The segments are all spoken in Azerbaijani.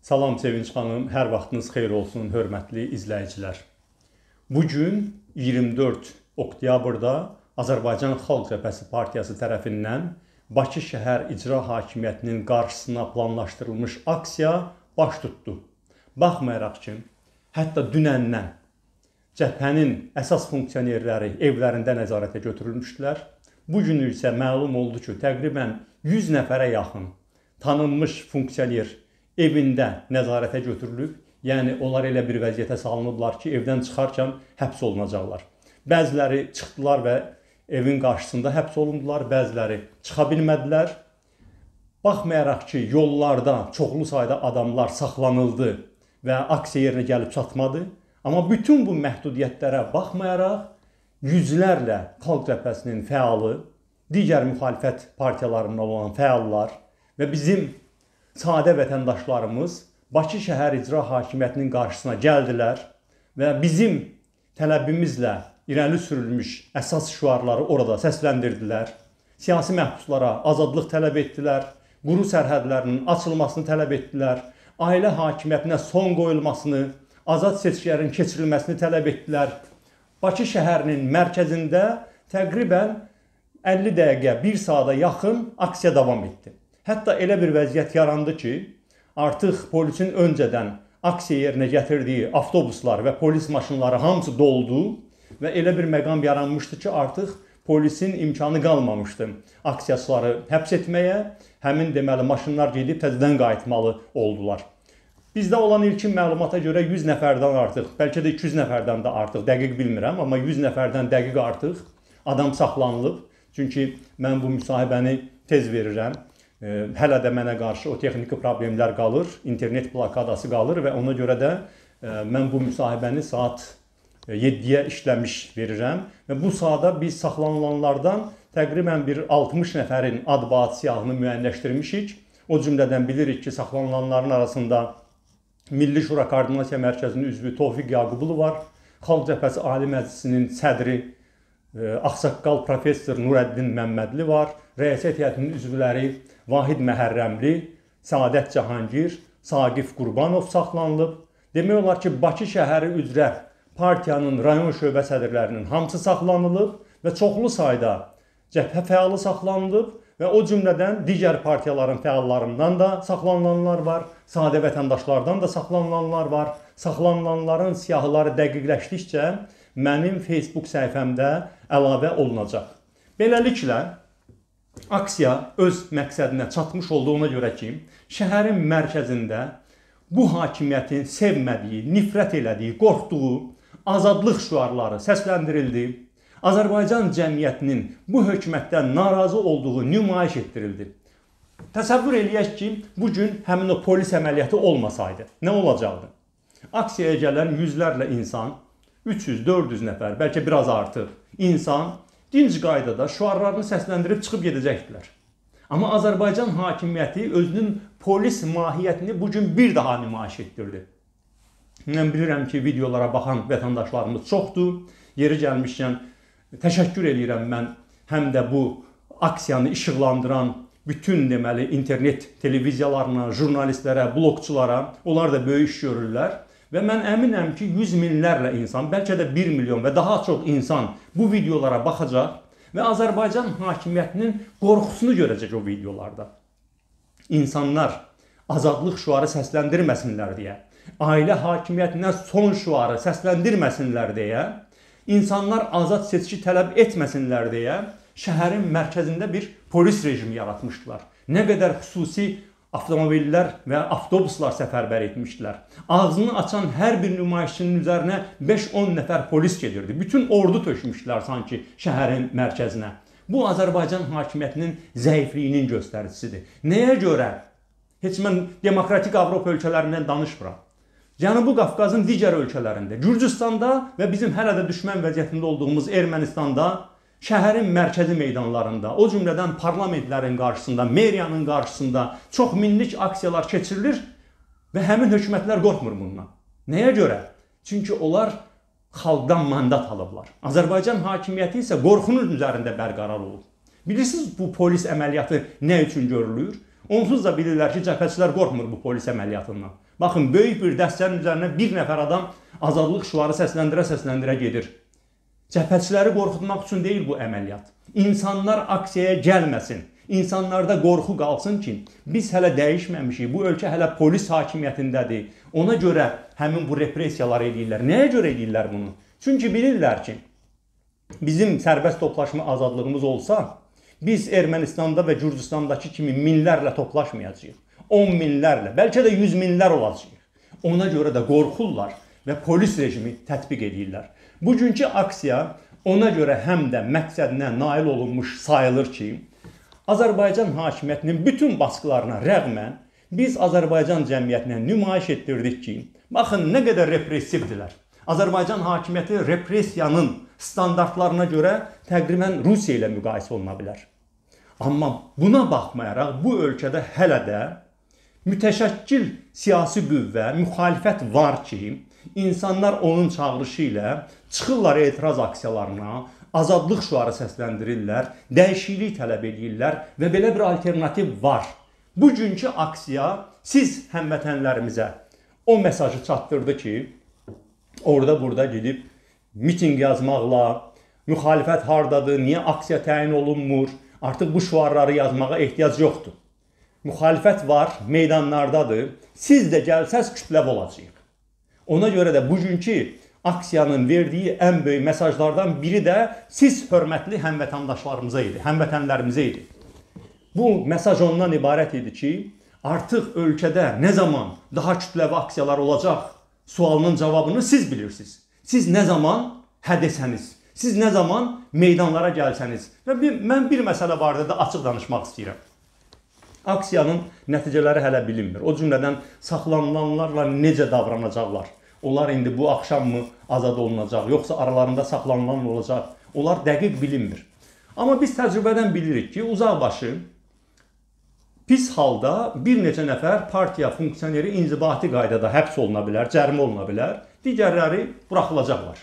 Salam Sevinç xanım, hər vaxtınız xeyir olsun, hörmətli izləyicilər. Bu gün 24 oktyabrda Azərbaycan Xalq Cəbhəsi Partiyası tərəfindən Bakı şəhər icra hakimiyyətinin qarşısına planlaşdırılmış aksiya baş tutdu. Baxmayaraq ki, hətta dünəndən cəbhənin əsas funksionerləri evlərində nəzarətə götürülmüşdülər. Bu gün isə məlum oldu ki, təqribən 100 nəfərə yaxın tanınmış funksioner evində nəzarətə götürülüb. Yəni onlar elə bir vəziyyətə salınıblar ki, evdən çıxarkən həbs olunacaqlar. Bəziləri çıxdılar və evin qarşısında həbs olundular, bəziləri çıxa bilmədilər. Baxmayaraq ki, yollarda çoxlu sayda adamlar saxlanıldı və aksiya yerinə gəlib çatmadı, amma bütün bu məhdudiyyətlərə baxmayaraq yüzlərlə Xalq Cəbhəsinin fəalı, digər müxalifət partiyalarından olan fəallar və bizim sadə vətəndaşlarımız Bakı şəhər icra hakimiyyətinin qarşısına gəldilər və bizim tələbimizlə irəli sürülmüş əsas şüarları orada səsləndirdilər. Siyasi məhbuslara azadlıq tələb etdilər, quru sərhədlərinin açılmasını tələb etdilər, ailə hakimiyyətinə son qoyulmasını, azad seçkilərin keçirilməsini tələb etdilər. Bakı şəhərinin mərkəzində təqribən 50 dəqiqə, 1 saata yaxın aksiya davam etdi. Hətta elə bir vəziyyət yarandı ki, artıq polisin öncədən aksiya yerinə gətirdiyi avtobuslar və polis maşınları hamısı doldu və elə bir məqam yaranmışdı ki, artıq polisin imkanı qalmamışdı aksiyaçıları həbs etməyə. Həmin deməli maşınlar gedib təzədən qayıtmalı oldular. Bizdə olan ilkin məlumata görə 100 nəfərdən artıq, bəlkə də 200 nəfərdən də artıq, dəqiq bilmirəm, amma 100 nəfərdən dəqiq artıq adam saxlanılıb. Çünki mən bu müsahibəni tez verirəm hələ də mənə qarşı o texniki problemlər qalır, internet blokadası qalır və ona görə də mən bu müsahibəni saat 7-yə işləmiş verirəm və bu sahada biz saxlanılanlardan təqribən bir 60 nəfərin ad-baad siyahını müəyyənləşdirmişik. O cümlədən bilirik ki, saxlanılanların arasında Milli Şura Koordinasiya Mərkəzinin üzvü Tofiq Yaqublu var, Xalq Cəbhəsi Ali Məclisinin sədri Ağsaqqal professor Nurəddin Məmmədli var, rəiyyət heyətinin üzvləri Vahid Məhərrəmli, Sadət Cahangir, Saqif Qurbanov saxlanılıb. Demək olar ki, Bakı şəhəri üzrə partiyanın rayon şöbə sədrlərinin hamısı saxlanılıb və çoxlu sayda cəbhə fəalı saxlanılıb və o cümlədən digər partiyaların fəallarından da saxlanılanlar var, sadə vətəndaşlardan da saxlanılanlar var. Saxlanılanların siyahıları dəqiqləşdikcə mənim Facebook səhifəmdə əlavə olunacaq. Beləliklə aksiya öz məqsədinə çatmış olduğuna görə ki, şəhərin mərkəzində bu hakimiyyətin sevmədiyi, nifrət elədiyi, qorxduğu azadlıq şüarları səsləndirildi. Azərbaycan cəmiyyətinin bu hökumətdən narazı olduğu nümayiş etdirildi. Təsəvvür eləyək ki, bu gün həmin o polis əməliyyatı olmasaydı, nə olacaqdı? Aksiyaya gələn yüzlərlə insan 300-400 nəfər, bəlkə biraz artıq insan dinc qaydada şüarlarını səsləndirib çıxıb gedəcəkdilər. Amma Azərbaycan hakimiyyəti özünün polis mahiyyətini bu gün bir daha nümayiş etdirdi. Mən bilirəm ki, videolara baxan vətəndaşlarımız çoxdur. Yeri gəlmişkən təşəkkür eləyirəm mən həm də bu aksiyanı işıqlandıran bütün deməli internet televiziyalarına, jurnalistlərə, blogçulara, onlar da böyük iş görürlər. Və mən əminəm ki, 100 minlərlə insan, bəlkə də 1 milyon və daha çox insan bu videolara baxacaq və Azərbaycan hakimiyyətinin qorxusunu görəcək o videolarda. İnsanlar azadlıq şüarı səsləndirməsinlər deyə, ailə hakimiyyətinə son şüarı səsləndirməsinlər deyə, insanlar azad seçki tələb etməsinlər deyə şəhərin mərkəzində bir polis rejimi yaratmışdılar. Nə qədər xüsusi avtomobillər və avtobuslar səfərbər etmişdilər. Ağzını açan hər bir nümayişçinin üzərinə 5-10 nəfər polis gedirdi. Bütün ordu tökmüşdülər sanki şəhərin mərkəzinə. Bu Azərbaycan hakimiyyətinin zəifliyinin göstəricisidir. Nəyə görə? Heç mən demokratik Avropa ölkələrindən danışmıram. Cənubi Qafqazın digər ölkələrində, Gürcüstanda və bizim hələ də düşmən vəziyyətində olduğumuz Ermənistanda şəhərin mərkəzi meydanlarında, o cümlədən parlamentlərin qarşısında, meriyanın qarşısında çox minlik aksiyalar keçirilir və həmin hökumətlər qorxmur bundan. Nəyə görə? Çünki onlar xalqdan mandat alıblar. Azərbaycan hakimiyyəti isə qorxunun üzərində bərqərar olub. Bilirsiniz bu polis əməliyyatı nə üçün görülür? Onsuz da bilirlər ki, cəbhəçilər qorxmur bu polis əməliyyatından. Baxın, böyük bir dəstənin üzərinə bir nəfər adam azadlıq şüarı səsləndirə-səsləndirə gedir. Cəbhəçiləri qorxutmaq üçün deyil bu əməliyyat. İnsanlar aksiyaya gəlməsin. İnsanlarda qorxu qalsın ki, biz hələ dəyişməmişik. Bu ölkə hələ polis hakimiyyətindədir. Ona görə həmin bu repressiyalar edirlər. Nəyə görə edirlər bunu? Çünki bilirlər ki, bizim sərbəst toplaşma azadlığımız olsa, biz Ermənistanda və Gürcüstandakı kimi minlərlə toplaşmayacağıq. 10 minlərlə, bəlkə də 100 minlər olacağıq. Ona görə də qorxurlar və polis rejimi tətbiq edirlər. Bugünkü aksiya ona görə həm də məqsədinə nail olunmuş sayılır ki, Azərbaycan hakimiyyətinin bütün baskılarına rəğmən biz Azərbaycan cəmiyyətinə nümayiş etdirdik ki, baxın nə qədər repressivdilər. Azərbaycan hakimiyyəti repressiyanın standartlarına görə təqribən Rusiya ilə müqayisə oluna bilər. Amma buna baxmayaraq bu ölkədə hələ də mütəşəkkil siyasi qüvvə, müxalifət var ki, insanlar onun çağırışı ilə çıxırlar etiraz aksiyalarına, azadlıq şüarı səsləndirirlər, dəyişiklik tələb edirlər və belə bir alternativ var. Bugünkü aksiya siz həmvətənlərimizə o mesajı çatdırdı ki, orada burada gedib mitinq yazmaqla, müxalifət hardadır, niyə aksiya təyin olunmur, artıq bu şüarları yazmağa ehtiyac yoxdur müxalifət var, meydanlardadır. Siz də gəlsəz kütləv olacağıq. Ona görə də bugünkü aksiyanın verdiyi ən böyük mesajlardan biri də siz hörmətli həmvətəndaşlarımıza idi, həmvətənlərimizə idi. Bu mesaj ondan ibarət idi ki, artıq ölkədə nə zaman daha kütləvi aksiyalar olacaq sualının cavabını siz bilirsiniz. Siz nə zaman hə desəniz, siz nə zaman meydanlara gəlsəniz və bir, mən bir məsələ barədə də açıq danışmaq istəyirəm. Aksiyanın nəticələri hələ bilinmir. O cümlədən saxlanılanlarla necə davranacaqlar? Onlar indi bu axşammı azad olunacaq, yoxsa aralarında saxlanılan olacaq? Onlar dəqiq bilinmir. Amma biz təcrübədən bilirik ki, uzaqbaşı pis halda bir neçə nəfər partiya funksioneri inzibati qaydada həbs oluna bilər, cərimə oluna bilər, digərləri buraxılacaqlar.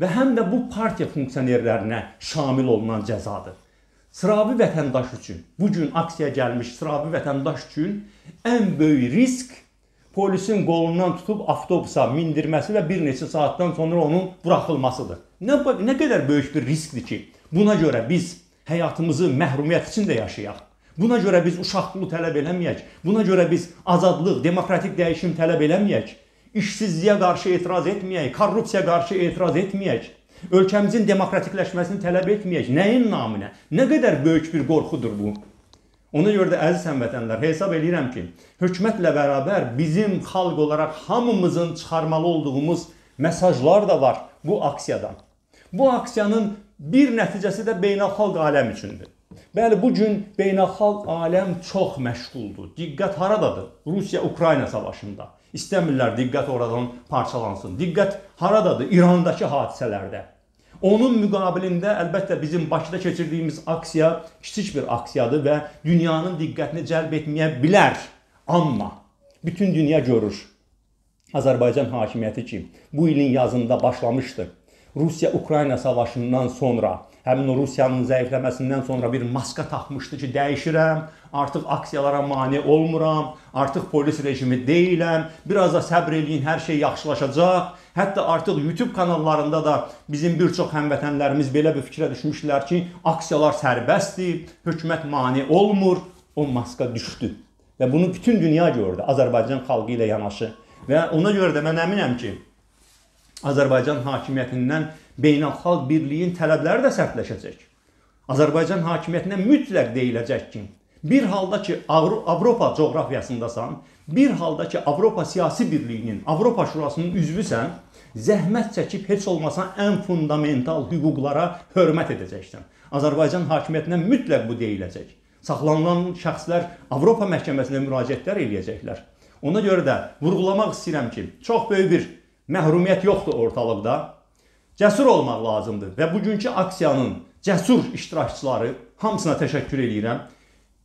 Və həm də bu partiya funksionerlərinə şamil olunan cəzadır. Sıravi vətəndaş üçün, bu gün aksiyaya gəlmiş sıravi vətəndaş üçün ən böyük risk polisin qolundan tutub avtobusa mindirməsi və bir neçə saatdan sonra onun buraxılmasıdır. Nə nə qədər böyük bir riskdir ki, buna görə biz həyatımızı məhrumiyyət içində yaşayaq. Buna görə biz uşaqlığı tələb eləməyək. Buna görə biz azadlıq, demokratik dəyişim tələb eləməyək. İşsizliyə qarşı etiraz etməyək, korrupsiyaya qarşı etiraz etməyək ölkəmizin demokratikləşməsini tələb etməyək. Nəyin naminə? Nə qədər böyük bir qorxudur bu? Ona görə də əziz həmvətənlər, hesab edirəm ki, hökumətlə bərabər bizim xalq olaraq hamımızın çıxarmalı olduğumuz mesajlar da var bu aksiyadan. Bu aksiyanın bir nəticəsi də beynəlxalq aləm üçündür. Bəli, bu gün beynəlxalq aləm çox məşğuldur. Diqqət haradadır? Rusiya-Ukrayna savaşında. İstəmirlər diqqət oradan parçalansın. Diqqət haradadır? İrandakı hadisələrdə. Onun müqabilində əlbəttə bizim Bakıda keçirdiyimiz aksiya kiçik bir aksiyadır və dünyanın diqqətini cəlb etməyə bilər. Amma bütün dünya görür. Azərbaycan hakimiyyəti ki, bu ilin yazında başlamışdı. Rusiya-Ukrayna savaşından sonra həmin o Rusiyanın zəifləməsindən sonra bir maska taxmışdı ki, dəyişirəm, artıq aksiyalara mane olmuram, artıq polis rejimi deyiləm, biraz da səbr eləyin, hər şey yaxşılaşacaq. Hətta artıq YouTube kanallarında da bizim bir çox həmvətənlərimiz belə bir fikrə düşmüşdülər ki, aksiyalar sərbəstdir, hökumət mane olmur, o maska düşdü. Və bunu bütün dünya gördü, Azərbaycan xalqı ilə yanaşı. Və ona görə də mən əminəm ki, Azərbaycan hakimiyyətindən beynəlxalq birliyin tələbləri də sərtləşəcək. Azərbaycan hakimiyyətinə mütləq deyiləcək ki, bir halda ki Avropa coğrafiyasındasan, bir halda ki Avropa siyasi birliyinin, Avropa Şurasının üzvüsən, zəhmət çəkib heç olmasa ən fundamental hüquqlara hörmət edəcəksən. Azərbaycan hakimiyyətinə mütləq bu deyiləcək. Saxlanılan şəxslər Avropa məhkəməsinə müraciətlər eləyəcəklər. Ona görə də vurğulamaq istəyirəm ki, çox böyük bir məhrumiyyət yoxdur ortalıqda. Cəsur olmaq lazımdır və bugünkü aksiyanın cəsur iştirakçıları hamısına təşəkkür edirəm.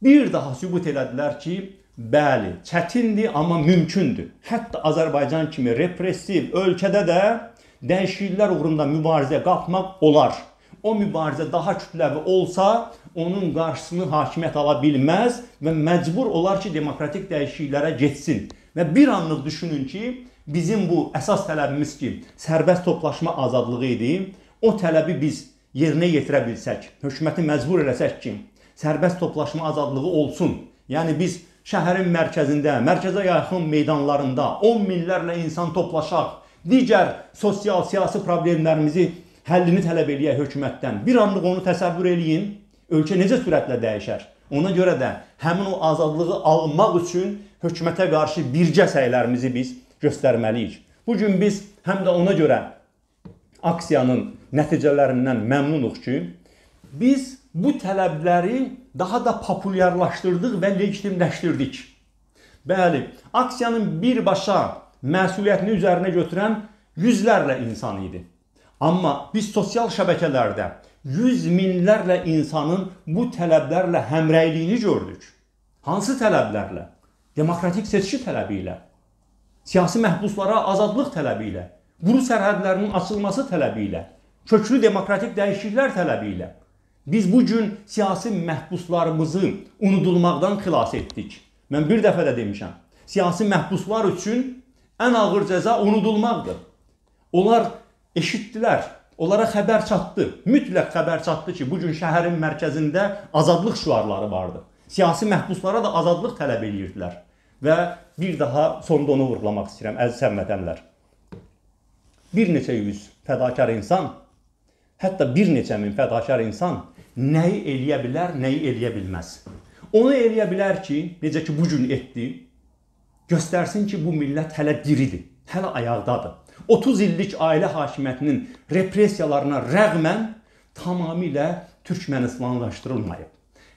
Bir daha sübut elədilər ki, bəli, çətindir, amma mümkündür. Hətta Azərbaycan kimi repressiv ölkədə də dəyişikliklər uğrunda mübarizə qalxmaq olar. O mübarizə daha kütləvi olsa, onun qarşısını hakimiyyət ala bilməz və məcbur olar ki, demokratik dəyişikliklərə getsin. Və bir anlıq düşünün ki, bizim bu əsas tələbimiz ki, sərbəst toplaşma azadlığı idi. O tələbi biz yerinə yetirə bilsək, hökuməti məcbur eləsək ki, sərbəst toplaşma azadlığı olsun. Yəni biz şəhərin mərkəzində, mərkəzə yaxın meydanlarında 10 minlərlə insan toplaşaq, digər sosial, siyasi problemlərimizi həllini tələb eləyək hökumətdən. Bir anlıq onu təsəvvür eləyin, ölkə necə sürətlə dəyişər. Ona görə də həmin o azadlığı almaq üçün hökumətə qarşı bircə səylərimizi biz göstərməliyik. Bu gün biz həm də ona görə aksiyanın nəticələrindən məmnunuq ki, biz bu tələbləri daha da populyarlaşdırdıq və legitimləşdirdik. Bəli, aksiyanın birbaşa məsuliyyətini üzərinə götürən yüzlərlə insan idi. Amma biz sosial şəbəkələrdə yüz minlərlə insanın bu tələblərlə həmrəyliyini gördük. Hansı tələblərlə? Demokratik seçki tələbi ilə, siyasi məhbuslara azadlıq tələbi ilə, quru sərhədlərinin açılması tələbi ilə, köklü demokratik dəyişikliklər tələbi ilə biz bu gün siyasi məhbuslarımızı unudulmaqdan xilas etdik. Mən bir dəfə də demişəm. Siyasi məhbuslar üçün ən ağır cəza unudulmaqdır. Onlar eşitdilər, onlara xəbər çatdı. Mütləq xəbər çatdı ki, bu gün şəhərin mərkəzində azadlıq şüarları vardı. Siyasi məhbuslara da azadlıq tələb edirdilər. Və bir daha sonda onu vurğulamaq istəyirəm, əziz həmvətənlər. Bir neçə yüz fədakar insan, hətta bir neçə min fədakar insan nəyi eləyə bilər, nəyi eləyə bilməz. Onu eləyə bilər ki, necə ki bu gün etdi, göstərsin ki, bu millət hələ diridir, hələ ayaqdadır. 30 illik ailə hakimiyyətinin repressiyalarına rəğmən tamamilə türkmənistanlaşdırılmayıb.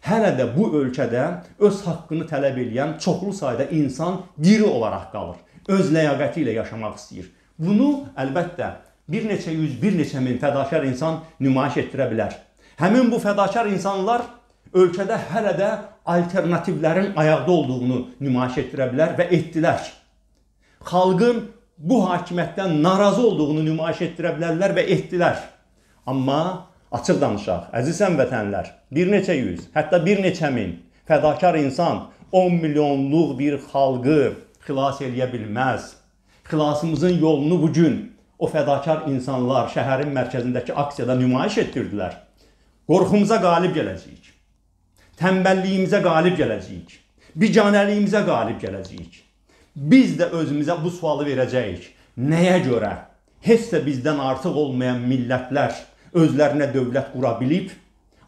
Hələ də bu ölkədə öz haqqını tələb edən çoxlu sayda insan diri olaraq qalır. Öz ləyaqəti ilə yaşamaq istəyir. Bunu əlbəttə bir neçə yüz, bir neçə min fədakar insan nümayiş etdirə bilər. Həmin bu fədakar insanlar ölkədə hələ də alternativlərin ayaqda olduğunu nümayiş etdirə bilər və etdilər. Xalqın bu hakimiyyətdən narazı olduğunu nümayiş etdirə bilərlər və etdilər. Amma açıq danışaq, əziz həmvətənlər, bir neçə yüz, hətta bir neçə min fədakar insan 10 milyonluq bir xalqı xilas eləyə bilməz. Xilasımızın yolunu bu gün o fədakar insanlar şəhərin mərkəzindəki aksiyada nümayiş etdirdilər. Qorxumuza qalib gələcəyik. Tənbəlliyimizə qalib gələcəyik. Biganəliyimizə qalib gələcəyik. Biz də özümüzə bu sualı verəcəyik. Nəyə görə heç də bizdən artıq olmayan millətlər özlərinə dövlət qura bilib,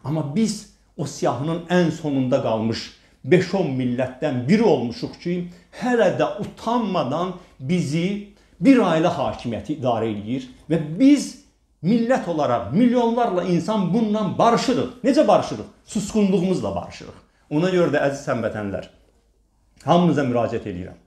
amma biz o siyahının ən sonunda qalmış 5-10 millətdən biri olmuşuq ki, hələ də utanmadan bizi bir ailə hakimiyyəti idarə edir və biz millət olaraq milyonlarla insan bununla barışırıq. Necə barışırıq? Susqunluğumuzla barışırıq. Ona görə də əziz həmvətənlər, hamınıza müraciət edirəm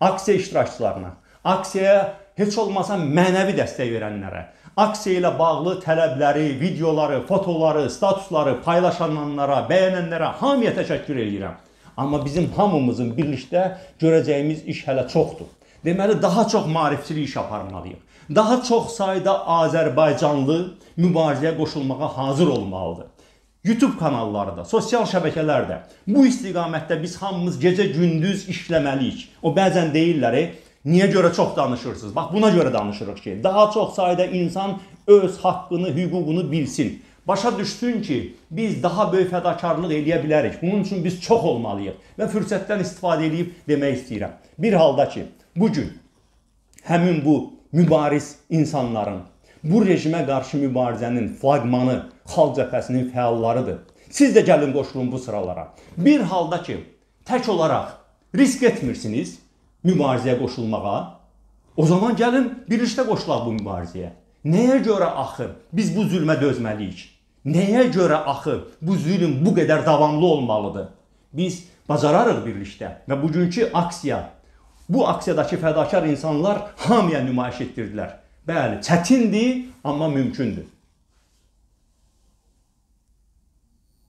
aksiya iştirakçılarına, aksiyaya heç olmasa mənəvi dəstək verənlərə, aksiya ilə bağlı tələbləri, videoları, fotoları, statusları paylaşanlara, bəyənənlərə hamıya təşəkkür edirəm. Amma bizim hamımızın birlikdə görəcəyimiz iş hələ çoxdur. Deməli, daha çox maarifçilik iş aparmalıyıq. Daha çox sayda Azərbaycanlı mübarizəyə qoşulmağa hazır olmalıdır. YouTube kanallarda, sosial şəbəkələrdə bu istiqamətdə biz hamımız gecə-gündüz işləməliyik. O bəzən deyirlər, niyə görə çox danışırsınız? Bax buna görə danışırıq ki, daha çox sayda insan öz haqqını, hüququnu bilsin. Başa düşsün ki, biz daha böyük fədakarlıq eləyə bilərik. Bunun üçün biz çox olmalıyıq və fürsətdən istifadə edib demək istəyirəm. Bir halda ki, bu gün həmin bu mübariz insanların bu rejimə qarşı mübarizənin flaqmanı Xalq Cəbhəsinin fəallarıdır. Siz də gəlin qoşulun bu sıralara. Bir halda ki, tək olaraq risk etmirsiniz mübarizəyə qoşulmağa, o zaman gəlin birlikdə qoşulaq bu mübarizəyə. Nəyə görə axı biz bu zülmə dözməliyik? Nəyə görə axı bu zülm bu qədər davamlı olmalıdır? Biz bacararıq birlikdə və bugünkü aksiya bu aksiyadakı fədakar insanlar hamıya nümayiş etdirdilər. Bəli, çətindir, amma mümkündür.